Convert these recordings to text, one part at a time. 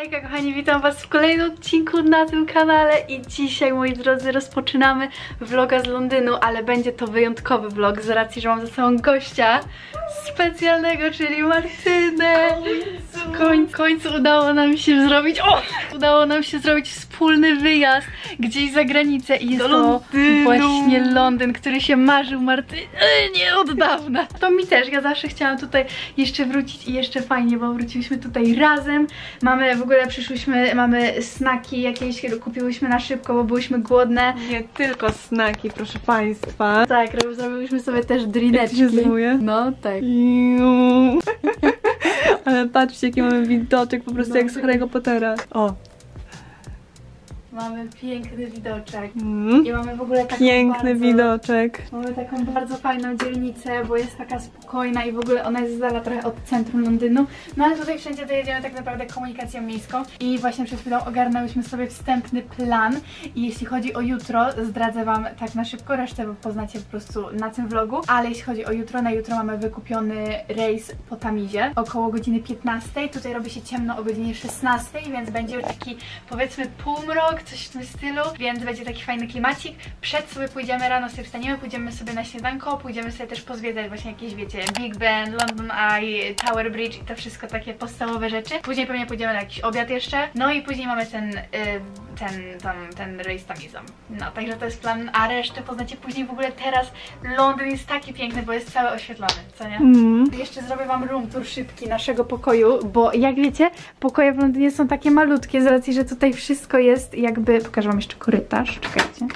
Hejka kochani, witam was w kolejnym odcinku na tym kanale i dzisiaj moi drodzy rozpoczynamy vloga z Londynu, ale będzie to wyjątkowy vlog z racji, że mam za sobą gościa specjalnego, czyli Martynę. W koń, końcu udało nam się zrobić, o! Udało nam się zrobić wspólny wyjazd gdzieś za granicę i jest to właśnie Londyn, który się marzył Martynie nie od dawna. To mi też, ja zawsze chciałam tutaj jeszcze wrócić i jeszcze fajnie, bo wróciliśmy tutaj razem. Mamy w ogóle przyszłyśmy, mamy snaki jakieś, kupiłyśmy na szybko, bo byłyśmy głodne. Nie tylko snaki, proszę Państwa. Tak, rob- zrobiłyśmy sobie też Jak drineczki. się zajmuje? No tak. Iu. Ale patrzcie, jaki mamy widoczek, po prostu No. jak z Harry'ego Pottera. O, Mamy piękny widoczek. mm. I mamy w ogóle taką piękny bardzo... widoczek. Mamy taką bardzo fajną dzielnicę, bo jest taka spokojna i w ogóle ona jest z dala trochę od centrum Londynu. No ale tutaj wszędzie dojedziemy tak naprawdę komunikacją miejską i właśnie przed chwilą ogarnęłyśmy sobie wstępny plan i jeśli chodzi o jutro, zdradzę Wam tak na szybko, resztę Wy poznacie po prostu na tym vlogu, ale jeśli chodzi o jutro, na jutro mamy wykupiony rejs po Tamizie około godziny 15, tutaj robi się ciemno o godzinie 16, więc będzie już taki powiedzmy półmrok, coś w tym stylu, więc będzie taki fajny klimacik. Przed sobie pójdziemy, rano sobie wstaniemy, pójdziemy sobie na śniadanko, pójdziemy sobie też pozwiedzać właśnie jakieś, wiecie, Big Ben, London Eye, Tower Bridge i to wszystko takie podstawowe rzeczy. Później pewnie pójdziemy na jakiś obiad jeszcze, no i później mamy ten, y, ten, tam, ten rejs. No, także to jest plan, a resztę poznacie później w ogóle teraz. Londyn jest taki piękny, bo jest cały oświetlony, co nie? Mm. Jeszcze zrobię Wam room tour szybki naszego pokoju, bo jak wiecie, pokoje w Londynie są takie malutkie z racji, że tutaj wszystko jest jakby... Pokażę Wam jeszcze korytarz, czekajcie.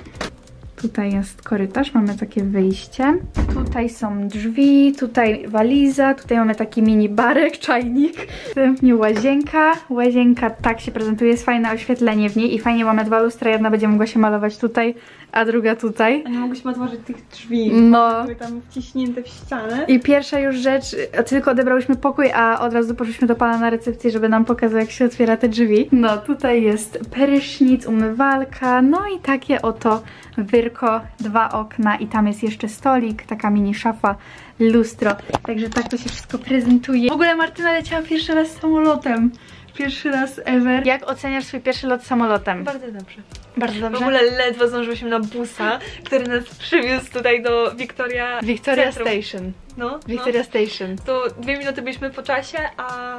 Tutaj jest korytarz, mamy takie wyjście. Tutaj są drzwi, tutaj waliza, tutaj mamy taki mini barek, czajnik. Następnie łazienka. Łazienka tak się prezentuje, jest fajne oświetlenie w niej i fajnie mamy dwa lustra, jedna będzie mogła się malować tutaj, a druga tutaj. A nie mogliśmy otworzyć tych drzwi. No. Były tam wciśnięte w ścianę. I pierwsza już rzecz, tylko odebrałyśmy pokój, a od razu poszliśmy do pana na recepcji, żeby nam pokazał, jak się otwiera te drzwi. No, tutaj jest prysznic, umywalka, no i takie oto wyrko, dwa okna i tam jest jeszcze stolik, taka mini szafa, lustro. Także tak to się wszystko prezentuje. W ogóle Martyna leciałam pierwszy raz samolotem. Pierwszy raz ever. Jak oceniasz swój pierwszy lot samolotem? Bardzo dobrze. Bardzo W dobrze. ogóle ledwo zdążyłyśmy na busa, który nas przywiózł tutaj do Victoria Victoria Centrum. Station. No, Victoria no. Station. To dwie minuty byliśmy po czasie, a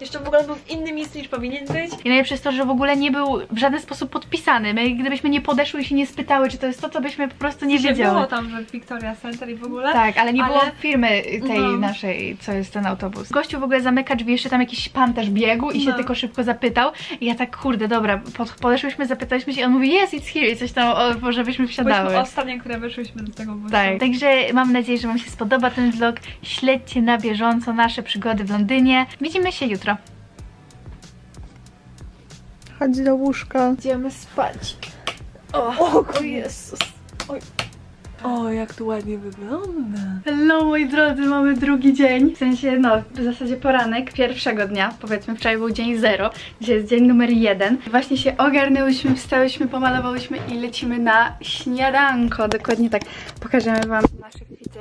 jeszcze w ogóle był w innym miejscu niż powinien być. I najlepsze jest to, że w ogóle nie był w żaden sposób podpisany. My gdybyśmy nie podeszły i się nie spytały, czy to jest to, to byśmy po prostu nie Nie wiedziały. było tam, że Victoria Center i w ogóle. Tak, ale nie Ale- było firmy tej No. naszej, co jest ten autobus. Gościu w ogóle zamyka drzwi, jeszcze tam jakiś pan też biegł i się No. tylko szybko zapytał. I ja tak, kurde, dobra, pod, podeszłyśmy, zapytaliśmy się, on mówi, yes, it's here, i coś tam, o, żebyśmy wsiadały. Byliśmy ostatnie, które weszłyśmy do tego busu. Tak, także mam nadzieję, że Wam się spodoba ten vlog. Śledźcie na bieżąco nasze przygody w Londynie. Widzimy się jutro. Chodź do łóżka. Idziemy spać. O, o Jezus. O, jak tu ładnie wygląda. Hello moi drodzy, mamy drugi dzień, w sensie no w zasadzie poranek pierwszego dnia, powiedzmy wczoraj był dzień zero, dzisiaj jest dzień numer jeden. Właśnie się ogarnęłyśmy, wstałyśmy, pomalowałyśmy i lecimy na śniadanko, dokładnie tak. Pokażemy wam nasze kwity.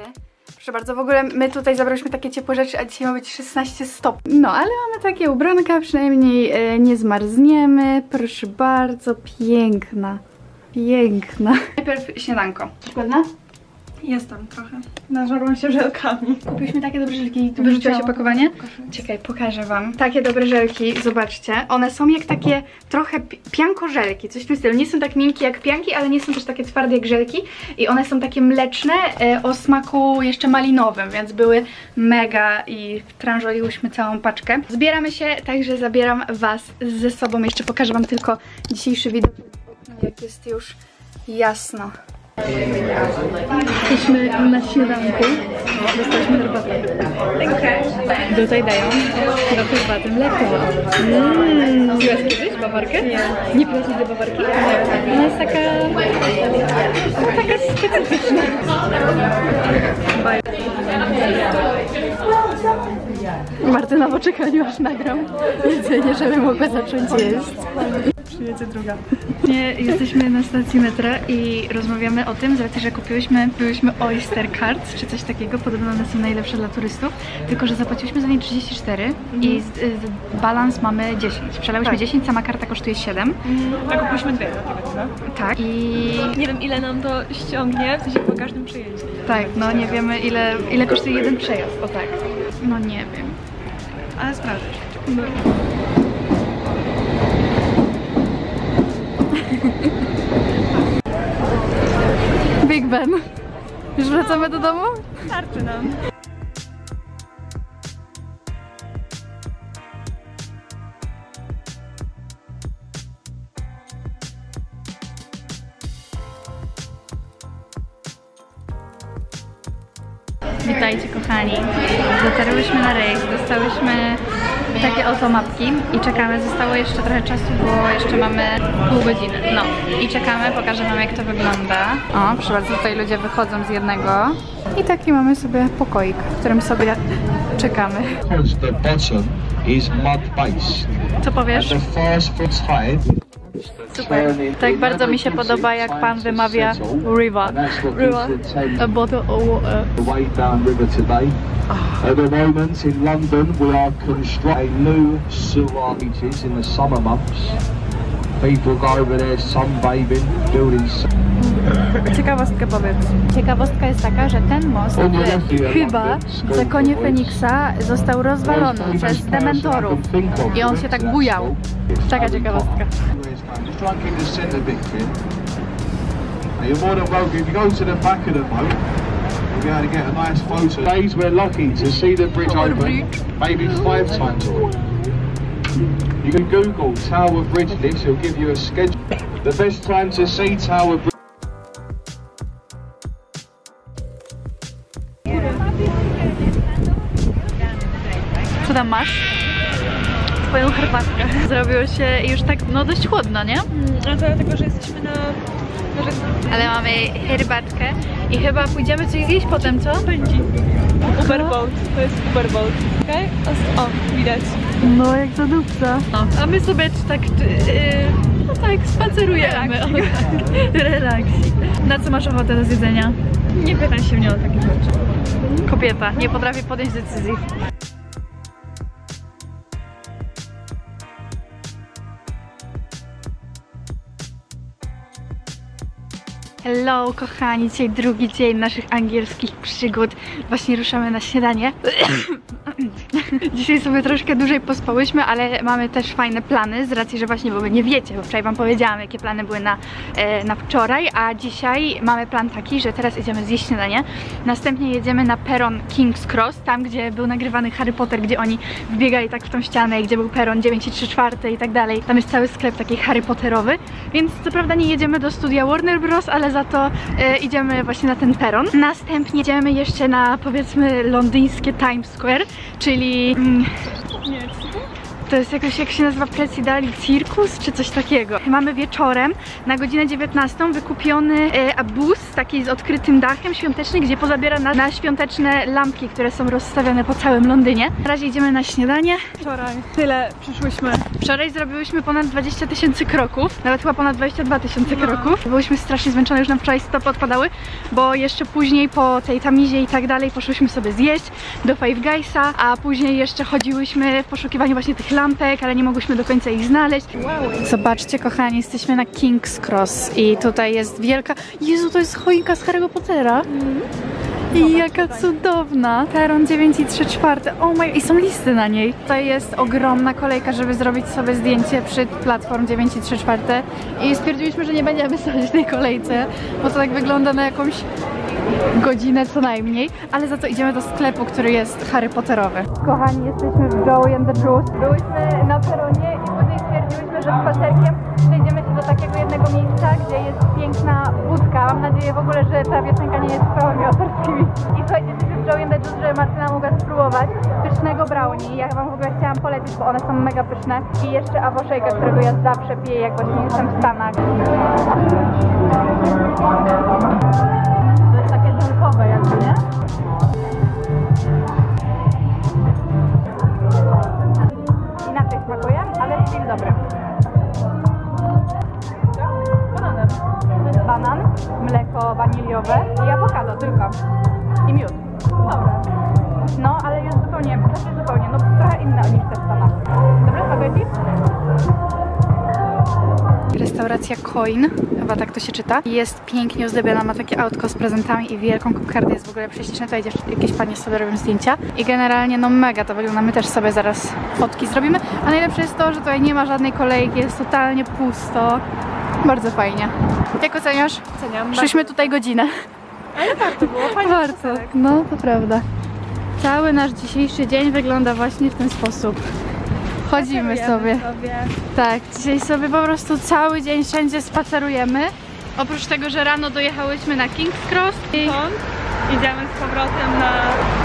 Proszę bardzo, w ogóle my tutaj zabrałyśmy takie ciepłe rzeczy, a dzisiaj ma być 16 stopni. No, ale mamy takie ubranka, przynajmniej e, nie zmarzniemy. Proszę bardzo, piękna. Piękna. Najpierw śniadanko. Głodna? Jestem trochę. Nażarłam się żelkami. Kupiliśmy takie dobre żelki. Wyrzuciłaś opakowanie? Czekaj, pokażę wam. Takie dobre żelki, zobaczcie. One są jak takie trochę pi- pianko żelki, coś w tym stylu. Nie są tak miękkie jak pianki, ale nie są też takie twarde jak żelki. I one są takie mleczne e, o smaku jeszcze malinowym, więc były mega i wtrążoliłyśmy całą paczkę. Zbieramy się, także zabieram was ze sobą. Jeszcze pokażę wam tylko dzisiejszy widok, jak jest już jasno. Jesteśmy na śniadanku. Dostaliśmy herbatę. Tutaj dają do herbaty mleko. Piłaś kiedyś bawarkę? Nie. Nie piłaś nigdy bawarki? Nie. Ona jest taka... taka specyficzna. Martyna w aż nagram jedzenie, żeby mogła zacząć jeść. Przyjedzie druga. Nie, jesteśmy na stacji metra i rozmawiamy o tym, z racji, że kupiłyśmy, byłyśmy Oyster Cards, czy coś takiego, podobno one są najlepsze dla turystów, tylko że zapłaciłyśmy za nie 34 i z, z, balans mamy 10. Przelałyśmy 10, sama karta kosztuje 7. Tak kupiliśmy dwie dlatego, no. Tak. I Nie wiem ile nam to ściągnie, w sensie po każdym przyjeździe. tak, no nie wiemy ile, ile kosztuje jeden przejazd, o tak. No nie wiem. Ale sprawdzisz. Big Ben. Już wracamy do domu? Starczy nam. Dostałyśmy takie oto mapki i czekamy. Zostało jeszcze trochę czasu, bo jeszcze mamy pół godziny. No i czekamy, pokażę wam jak to wygląda. O, proszę bardzo, tutaj ludzie wychodzą z jednego. I taki mamy sobie pokoik, w którym sobie czekamy. Co powiesz? Super. Tak bardzo mi się podoba jak pan wymawia river. River. A bottle of water. At the moment in London, we are constructing new sewer beaches in the summer months. People go over there sunbathing, building. Ciekawostkę powiedz. Ciekawostka jest taka, że ten most chyba w zakonie Feniksa został rozwalony przez dementorów. I on się tak bujał. Taka ciekawostka. You're more than welcome. If you go to the back of the boat, you'll be able to get a nice photo. Days we're lucky to see the bridge open, maybe five times a week. You can Google Tower Bridge lifts, it'll give you a schedule. The best time to see Tower Bridge. Co tam masz? Twoją herbatkę. Zrobiło się już tak, no dość chłodno, nie? Mm, a to dlatego, że jesteśmy na... na Ale mamy herbatkę i chyba pójdziemy coś zjeść potem, co? Pędzi. Uberboat. To jest Uberboat. Okej? O, o, widać. No, jak to dupca. A my sobie tak, yy, no tak, spacerujemy. Relaksik. Na co masz ochotę do zjedzenia? Nie pytaj się mnie o takie rzeczy. Kobieta, nie potrafi podjąć decyzji. Hello kochani, dzisiaj drugi dzień naszych angielskich przygód. Właśnie ruszamy na śniadanie. Dzisiaj sobie troszkę dłużej pospałyśmy, ale mamy też fajne plany z racji, że właśnie, bo nie wiecie, bo wczoraj wam powiedziałam, jakie plany były na, e, na wczoraj, a dzisiaj mamy plan taki, że teraz idziemy zjeść śniadanie. Następnie jedziemy na peron King's Cross, tam gdzie był nagrywany Harry Potter, gdzie oni wbiegali tak w tą ścianę i gdzie był peron 9 i 3 czwarte i tak dalej. Tam jest cały sklep taki Harry Potterowy, więc co prawda nie jedziemy do studia Warner Bros., ale za to e, idziemy właśnie na ten peron. Następnie jedziemy jeszcze na powiedzmy londyńskie Times Square, czyli mm, Nie, to jest jakoś, jak się nazywa Presidali Circus, czy coś takiego. Mamy wieczorem na godzinę 19 wykupiony e, bus taki z odkrytym dachem świąteczny, gdzie pozabiera nas na świąteczne lampki, które są rozstawione po całym Londynie. Na razie idziemy na śniadanie. Wczoraj tyle przyszłyśmy. Wczoraj zrobiłyśmy ponad 20 tysięcy kroków, nawet chyba ponad 22 tysiące kroków. Byłyśmy strasznie zmęczone, już nam wczoraj stopy odpadały, bo jeszcze później po tej tamizie i tak dalej poszłyśmy sobie zjeść do Five Guysa, a później jeszcze chodziłyśmy w poszukiwaniu właśnie tych lampek, ale nie mogłyśmy do końca ich znaleźć. Zobaczcie kochani, jesteśmy na King's Cross i tutaj jest wielka... Jezu, to jest choinka z Harry'ego Pottera. I jaka cudowna! Peron 9 i 3 czwarte. Oh my... I są listy na niej. Tutaj jest ogromna kolejka, żeby zrobić sobie zdjęcie przy platform 9 i 3 czwarte. I stwierdziliśmy, że nie będziemy stać w tej kolejce, bo to tak wygląda na jakąś godzinę co najmniej, ale za to idziemy do sklepu, który jest Harry Potterowy. Kochani, jesteśmy w Joey and the Juice. Byłyśmy na peronie i później stwierdziłyśmy, że spacerkiem przejdziemy się do takiego jednego miejsca, gdzie jest piękna budka. Mam nadzieję w ogóle, że ta piosenka nie jest sprawami autorskimi. I słuchajcie, jesteśmy w Joey and the Juice, żeby Martyna mogła spróbować pysznego brownie. Ja wam w ogóle chciałam polecić, bo one są mega pyszne. I jeszcze avoshejka, którego ja zawsze piję, jak właśnie jestem w Stanach typowe jakby, nie? Inaczej smakuje, ale w film dobry. Bananem. To jest banan, mleko waniliowe i awokado tylko. I miód. Dobra. No, ale jest zupełnie, znaczy zupełnie, no trochę inne od nich Restauracja Coin, chyba tak to się czyta. Jest pięknie ozdobiona, ma takie autko z prezentami i wielką kokkardę, jest w ogóle prześliczne. Tutaj jakieś panie sobie robią zdjęcia. I generalnie no mega to wygląda, my też sobie zaraz fotki zrobimy. A najlepsze jest to, że tutaj nie ma żadnej kolejki, jest totalnie pusto. Bardzo fajnie. Jak oceniasz? Oceniam. Przyszliśmy tutaj godzinę. Ale warto było, fajnie. Bardzo, no to prawda. Cały nasz dzisiejszy dzień wygląda właśnie w ten sposób. Chodzimy sobie. sobie. Tak, dzisiaj sobie po prostu cały dzień wszędzie spacerujemy. Oprócz tego, że rano dojechałyśmy na King's Cross i Stąd idziemy z powrotem na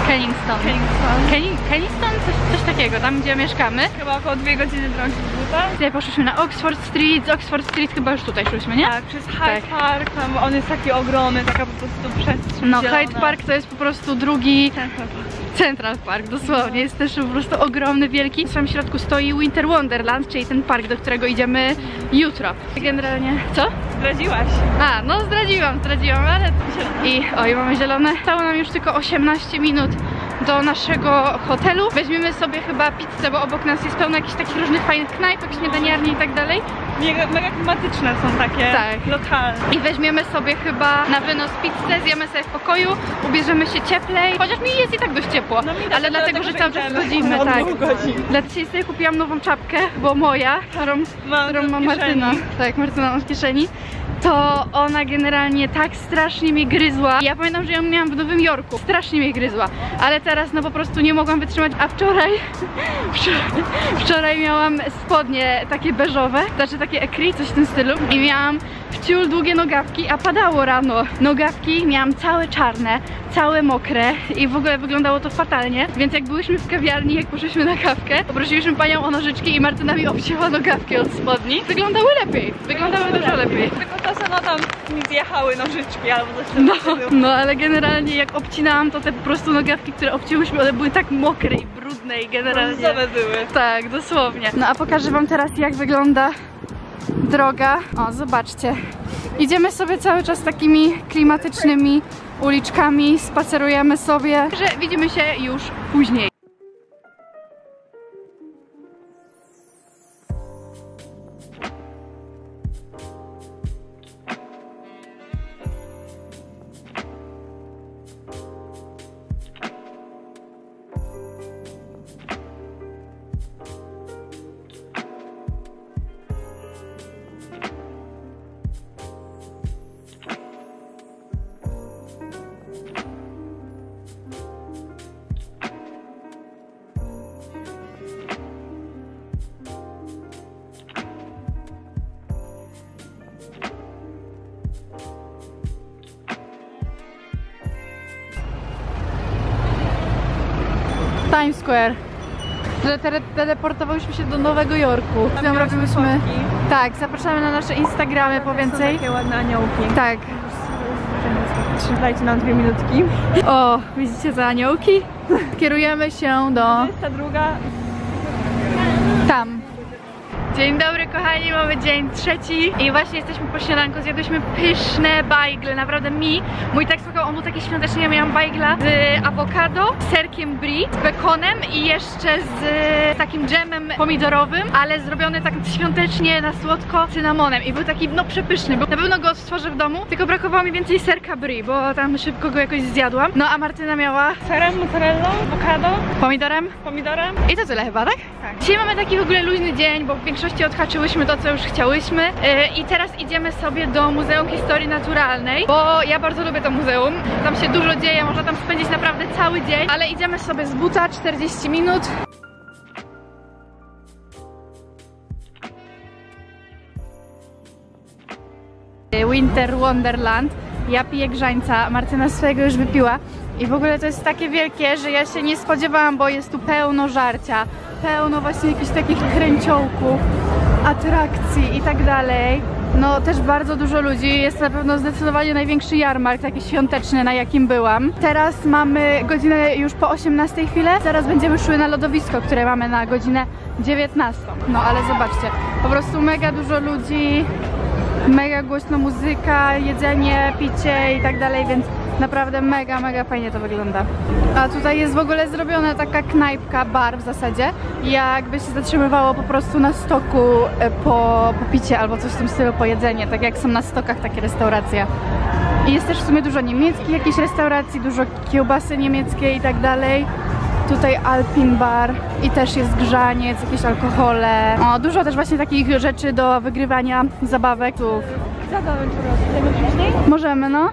Kenningston. Kingston. Kenny, Kenningston? Coś, coś takiego, tam gdzie mieszkamy. Chyba około dwie godziny drogi z buta. Tutaj poszliśmy na Oxford Street, z Oxford Street chyba już tutaj szliśmy, nie? Tak, przez Hyde Tak. Park, tam on jest taki ogromny, taka po prostu przestrzeń No. Hyde Park to jest po prostu drugi Central Park. Central Park, dosłownie. Jest też po prostu ogromny, wielki. W samym środku stoi Winter Wonderland, czyli ten park, do którego idziemy jutro. Generalnie, co? Zdradziłaś. A, no zdradziłam, zdradziłam, ale... I oj, mamy zielone. Stało nam już tylko 18 minut do naszego hotelu. Weźmiemy sobie chyba pizzę, bo obok nas jest pełno jakichś takich różnych fajnych knajpek, śniadaniarni i tak dalej. Mega, mega klimatyczne są takie, Tak. lokalne. I weźmiemy sobie chyba na wynos pizzę, zjemy sobie w pokoju, ubierzemy się cieplej. Chociaż mi jest i tak dość ciepło, No mi ale dlatego, że cały czas chodzimy, od tak. godzin. Dlatego sobie kupiłam nową czapkę, bo moja, którą, Mam którą ma. Martyna, tak, Martyna ma w kieszeni, to ona generalnie tak strasznie mnie gryzła. Ja pamiętam, że ją miałam w Nowym Jorku. Strasznie mnie gryzła, ale teraz no po prostu nie mogłam wytrzymać, a wczoraj wczoraj, wczoraj miałam spodnie takie beżowe, znaczy takie ekri, coś w tym stylu i miałam w ciul długie nogawki, a padało rano. Nogawki miałam całe czarne, całe mokre i w ogóle wyglądało to fatalnie, więc jak byłyśmy w kawiarni, jak poszliśmy na kawkę, poprosiliśmy panią o nożyczki i Martyna mi obcięła nogawki od spodni. Wyglądały lepiej, wyglądały dużo lepiej. Tylko czasem no tam mi zjechały nożyczki albo coś No, no, ale generalnie jak obcinałam, to te po prostu nogawki, które obcięłyśmy, one były tak mokre i brudne i generalnie... Brązowe były. Tak, dosłownie. No a pokażę wam teraz jak wygląda droga. O, zobaczcie. Idziemy sobie cały czas takimi klimatycznymi uliczkami, spacerujemy sobie, że widzimy się już później. Times Square. Że tele teleportowałyśmy się do Nowego Jorku. Tam robiłyśmy... Tak, zapraszamy na nasze Instagramy po Są więcej. takie ładne aniołki. Tak. Dajcie nam dwie minutki. O, widzicie te aniołki? Kierujemy się do... Ta druga. Tam. Dzień dobry kochani, mamy dzień trzeci i właśnie jesteśmy po śniadanku, zjadłyśmy pyszne bajgle, naprawdę mi, mój tak smakał, on był taki świąteczny, ja miałam bajgla z awokado, serkiem brie, z bekonem i jeszcze z takim dżemem pomidorowym, ale zrobiony tak świątecznie na słodko cynamonem i był taki no przepyszny, był, na pewno go stworzę w domu, tylko brakowało mi więcej serka brie, bo tam szybko go jakoś zjadłam, no a Martyna miała Serem, mozzarellą, awokado, pomidorem, pomidorem. i to tyle chyba, tak? Tak. Dzisiaj mamy taki w ogóle luźny dzień, bo w większości odhaczyłyśmy to, co już chciałyśmy. Yy, I teraz idziemy sobie do Muzeum Historii Naturalnej, bo ja bardzo lubię to muzeum. Tam się dużo dzieje, można tam spędzić naprawdę cały dzień, ale idziemy sobie z buta 40 minut. Winter Wonderland. Ja piję grzańca, Martyna swojego już wypiła. I w ogóle to jest takie wielkie, że ja się nie spodziewałam, bo jest tu pełno żarcia, pełno właśnie jakichś takich kręciołków, atrakcji i tak dalej. No też bardzo dużo ludzi, jest na pewno zdecydowanie największy jarmark, taki świąteczny, na jakim byłam. Teraz mamy godzinę już po 18 chwilę, zaraz będziemy szły na lodowisko, które mamy na godzinę 19. No ale zobaczcie, po prostu mega dużo ludzi, mega głośno muzyka, jedzenie, picie i tak dalej, więc naprawdę mega, mega fajnie to wygląda. A tutaj jest w ogóle zrobiona taka knajpka, bar w zasadzie, jakby się zatrzymywało po prostu na stoku e, po, po picie albo coś w tym stylu, po jedzenie, tak jak są na stokach takie restauracje. I jest też w sumie dużo niemieckich jakichś restauracji, dużo kiełbasy niemieckiej i tak dalej. Tutaj Alpin Bar i też jest grzaniec, jakieś alkohole. O, dużo też właśnie takich rzeczy do wygrywania, zabawek. Tu Zadałem churros. Chcemy później? Możemy, no.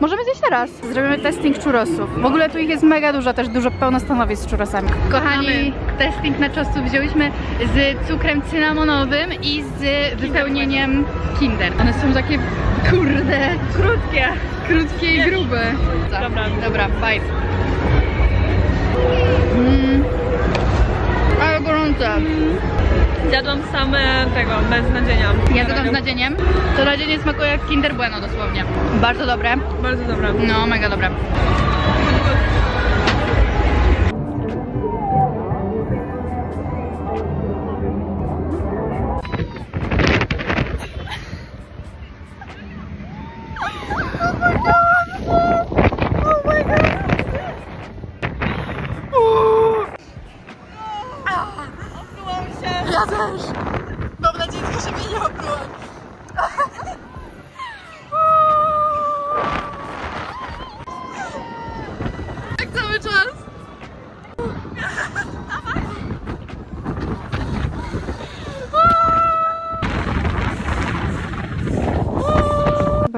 Możemy zjeść teraz. Zrobimy testing churrosów. W ogóle tu ich jest mega dużo, też dużo pełnostanowisk z churrosami. Kochani, testing na czosów wzięłyśmy z cukrem cynamonowym i z wypełnieniem Kinder. One są takie, kurde, Krótkie. krótkie i grube. Dobra. Dobra, bye. Mm. Ale gorące. Zjadłam same tego, bez nadzienia. Ja zadam z nadzieniem. To nadzienie smakuje jak Kinder Bueno dosłownie. Bardzo dobre. Bardzo dobra. No, mega dobre.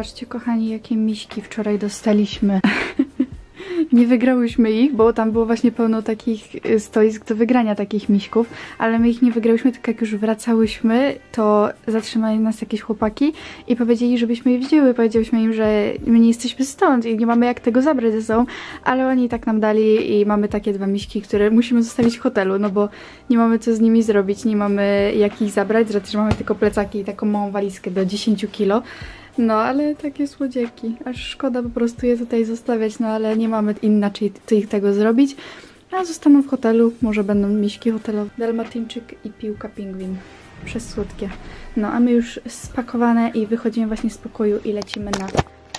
Zobaczcie, kochani, jakie miśki wczoraj dostaliśmy. Nie wygrałyśmy ich, bo tam było właśnie pełno takich y, stoisk do wygrania takich miśków, ale my ich nie wygrałyśmy, tylko jak już wracałyśmy, to zatrzymali nas jakieś chłopaki i powiedzieli, żebyśmy je wzięły. Powiedzieliśmy im, że my nie jesteśmy stąd i nie mamy jak tego zabrać ze sobą, ale oni tak nam dali i mamy takie dwa miśki, które musimy zostawić w hotelu, no bo nie mamy co z nimi zrobić, nie mamy jak ich zabrać, mamy tylko plecaki i taką małą walizkę do 10 kilo. No, ale takie słodziaki. Aż szkoda po prostu je tutaj zostawiać, no ale nie mamy inaczej ich tego zrobić. A zostaną w hotelu, może będą miśki hotelowe. Dalmatyńczyk i piłka pingwin. Przesłodkie. No, a my już spakowane i wychodzimy właśnie z pokoju i lecimy na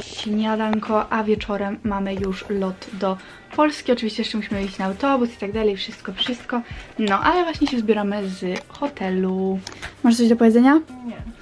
śniadanko, a wieczorem mamy już lot do Polski. Oczywiście jeszcze musimy iść na autobus i tak dalej, wszystko, wszystko. No, ale właśnie się zbieramy z hotelu. Masz coś do powiedzenia? Nie.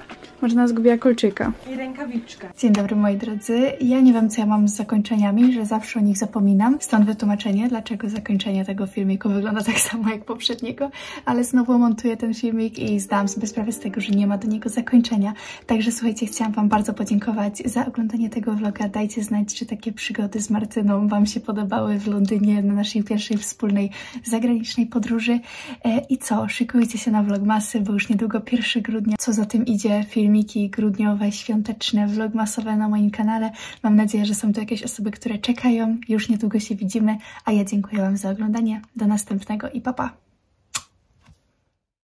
Może nas zgubiła kolczyka. I rękawiczka. Dzień dobry moi drodzy. Ja nie wiem co ja mam z zakończeniami, że zawsze o nich zapominam. Stąd wytłumaczenie, dlaczego zakończenie tego filmiku wygląda tak samo jak poprzedniego, ale znowu montuję ten filmik i zdałam sobie sprawę z tego, że nie ma do niego zakończenia. Także słuchajcie, chciałam wam bardzo podziękować za oglądanie tego vloga. Dajcie znać, czy takie przygody z Martyną wam się podobały w Londynie na naszej pierwszej wspólnej zagranicznej podróży. E, I co? Szykujcie się na vlogmasy, bo już niedługo 1 grudnia. Co za tym idzie? Filmiki grudniowe, świąteczne, vlogmasowe na moim kanale. Mam nadzieję, że są tu jakieś osoby, które czekają. Już niedługo się widzimy, a ja dziękuję wam za oglądanie. Do następnego i papa! Pa.